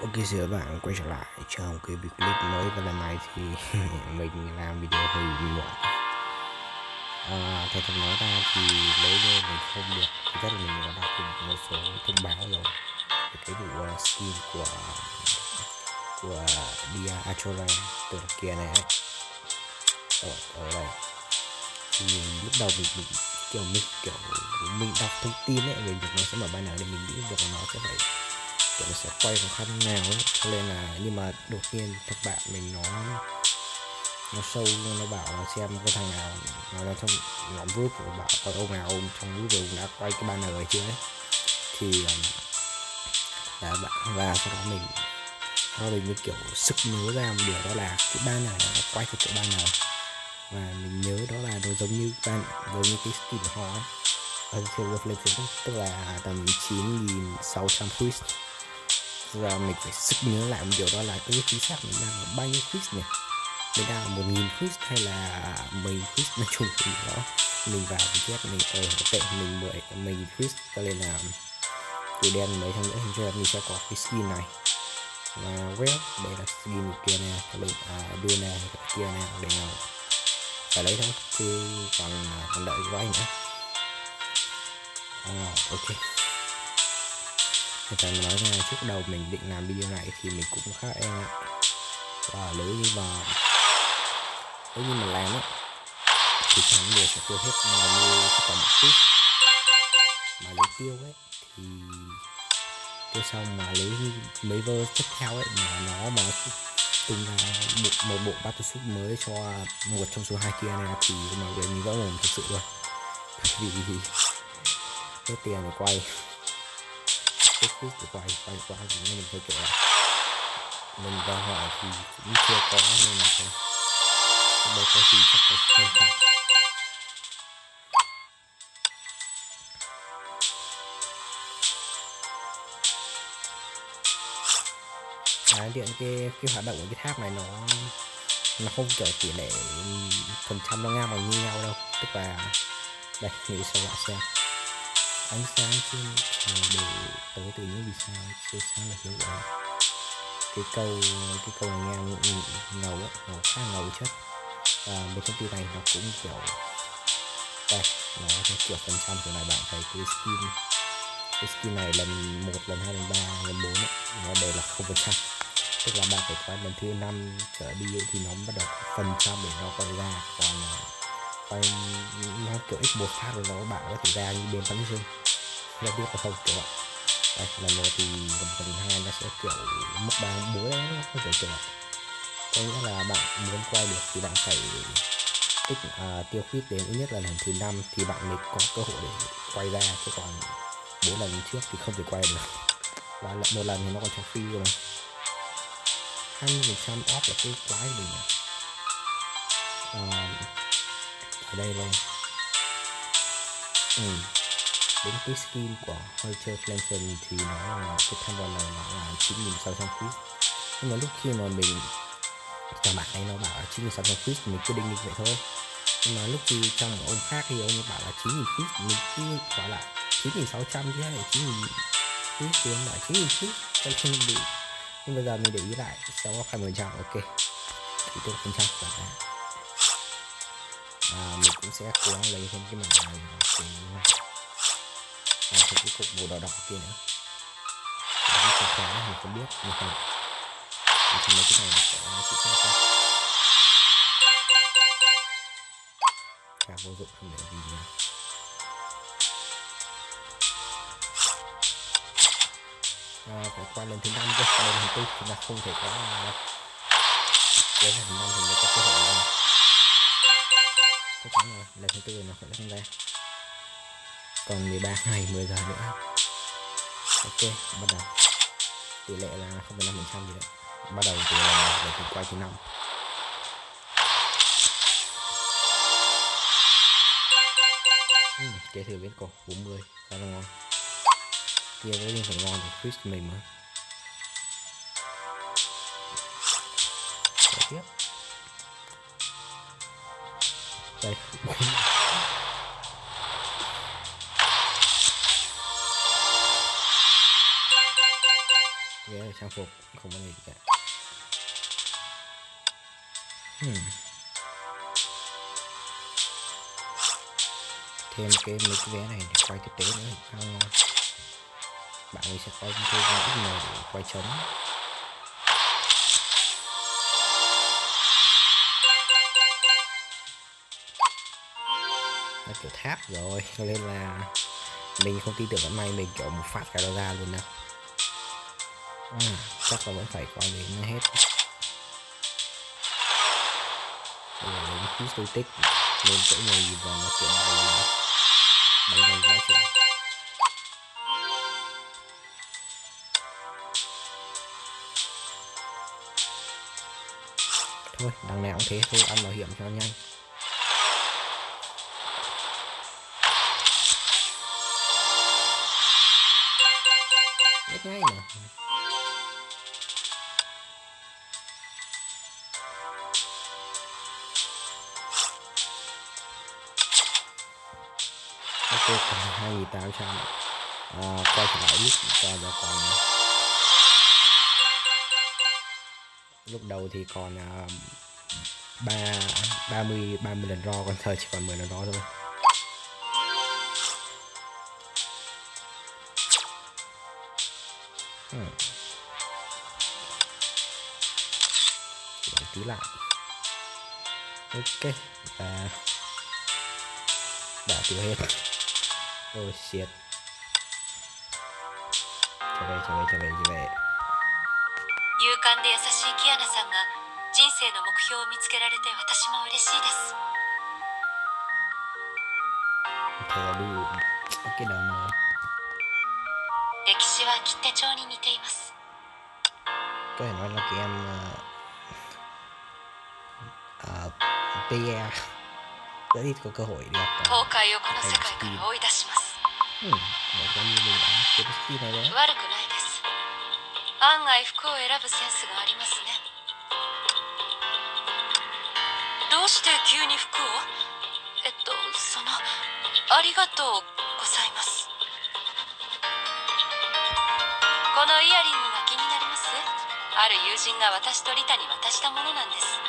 Ok xin các bạn quay trở lại trong cái clip mới và lần này thì mình làm video hơi muộn. À, Theo thật nói ra thì lấy lên mình không được Thứ nhất là mình đã đọc được một số thông báo rồi. Về cái vụ uh, skin của của Dia Achora từ kia này ấy. Ở, ở đây thì lúc đầu mình, mình kiểu mình kiểu mình đọc thông tin ấy về việc nó sẽ mở banner thì mình nghĩ được nó sẽ phải kiểu nó sẽ quay khó khăn nào ấy. Cho nên là nhưng mà đột nhiên các bạn mình nó nó sâu, nó bảo là xem có thằng nào, nó đang trong nhóm group của bảo có ông nào ông trong group rồi đã quay cái banner rồi chưa ấy. Thì um, là bạn và sau đó mình nó mình mới kiểu sức nhớ ra một điều đó là cái banner này nó quay cái kiểu banner. Và mình nhớ đó là nó giống như ban, giống như cái skin họ ấy. Ở trên Legends tức là tầm 9.600 twist và mình phải sức nhớ lại một điều đó là cái chính xác mình đang là bao nhiêu quiz nhỉ? Mình đang là một nghìn quiz hay là mười quiz nói chung thì đó mình vào mình chết mình ờ tệ mình mười mình quiz cho nên là từ đen mấy thằng nữa hình như là mình sẽ có cái skin này. Và well đây là skin kia nè cho nên à, đưa nè kia nè để nào. Phải lấy thôi chứ còn à, còn đợi quá nữa. À, ok thì phải nói ra trước đầu mình định làm video này thì mình cũng khá e ngại và nếu như mà nếu như mà làm á thì chẳng điều sẽ tiêu hết là như tất cả một chút mà lấy tiêu ấy thì tiêu xong mà lấy mấy vơ tiếp theo ấy mà nó mà tung ra một, một bộ battle suit mới cho một trong số hai kia này thì mà về mình vỡ mồm thực sự luôn. Vì hết tiền để quay cái phút để quay quay qua thì mình phải kiểu mình ra hỏi thì cũng chưa có nên là thôi. Không đâu có gì chắc phải thêm phải. Cái điện cái cái hoạt động của cái tháp này nó nó không kiểu tỷ lệ phần trăm nó ngang bằng như nhau đâu. Tức là, đây nghĩ sâu lại xem ánh sáng trên trời đều tới từ những vì sao chiếu sáng là hiếu quả cái câu cái câu này nghe ngầu á nó khá ngầu chất. Và bên trong tiêu này nó cũng kiểu đây nó theo kiểu phần trăm của này bạn thấy cái skin cái skin này lần một lần hai lần ba lần bốn ấy, nó đều là không phần trăm. Tức là bạn phải quay lần thứ năm trở đi thì nó bắt đầu phần trăm để nó quay ra. Còn ờ, quay nó kiểu x một phát rồi nó bạn có thể ra như bên bắn dương nó biết là không kiểu vậy. Đây là một thì gần gần hai nó sẽ kiểu mất ba bốn đấy nó kiểu kiểu có nghĩa là bạn muốn quay được thì bạn phải tích à, tiêu khuyết đến ít nhất là lần thứ năm thì bạn mới có cơ hội để quay ra chứ còn bốn lần trước thì không thể quay được. Và một lần thì nó còn cho free rồi. Hai mươi phần trăm off là cái quái gì nhỉ? À, ở đây luôn. Ừ đến cái skin của Hunter Clemson thì nó là cái tham vọng này nó là 9600 quiz nhưng mà lúc khi mà mình trả mặt ấy nó bảo là 9600 quiz mình cứ định định vậy thôi. Nhưng mà lúc khi trong một ông khác thì ông bảo là 9000 quiz mình cứ bảo là 9600 chứ hay là 9000 quiz thì ông bảo 9000 quiz cho nên bị. Nhưng bây giờ mình để ý lại sẽ có 20 trăm ok. Thì tôi phần trăm cả à, mình cũng sẽ cố gắng lấy thêm cái mảng này. để Ờ, cái này và cái cục màu đỏ đỏ kia nữa. Cái chìa khóa mình không biết mình không thì trong mấy cái này nó có sự khác không cả vô dụng không để gì nữa à, phải qua lần thứ năm cơ lần thứ tư thì là không thể có đâu đến lần thứ năm thì mới có cơ hội ra. Chắc chắn rồi lần thứ tư nó sẽ không ra còn 13 ngày 10 giờ nữa. Ok bắt đầu. Tỷ lệ là 0,5 phần trăm gì đấy. Bắt đầu từ ờ, là từ quay thứ năm. Uhm, kế thừa biến cổ 40 khá là ngon. Kia với liên phải ngon thì Chris mình mà. Để tiếp. Đây trang phục không có gì cả. Hmm. thêm cái mấy cái vé này để quay thực tế nữa khá ngon bạn ấy sẽ quay thêm người để quay trống. Nó kiểu tháp rồi cho nên là mình không tin tưởng vẫn may mình kiểu một phát cả ra luôn đâu à, chắc là vẫn phải coi đến hết. Đây là những khí tôi tích lên chỗ này và nó kiểu bay bay nhanh quá chuyện thôi đằng nào cũng thế thôi ăn bảo hiểm cho nhanh. Rất ngay mà. Ok còn hai nghìn tám trăm à, quay trở lại lúc ta giờ còn lúc đầu thì còn à, ba ba mươi ba mươi lần ro còn giờ chỉ còn 10 lần ro thôi. Hmm. tí lại. Ok và đã tiêu hết. Oh。勇敢で優しいキアナさんが人生の目標を見つけられて私も嬉しいです。ただルーだけだ。歴史は切手帳に似ています。对，那那给俺们啊，毕业，再一次机会，对吧？后悔，この世界から追い出します。悪くないです。案外服を選ぶセンスがありますね。どうして急に服を？えっとそのありがとうございます。このイヤリングが気になります？ある友人が私とリタに渡したものなんです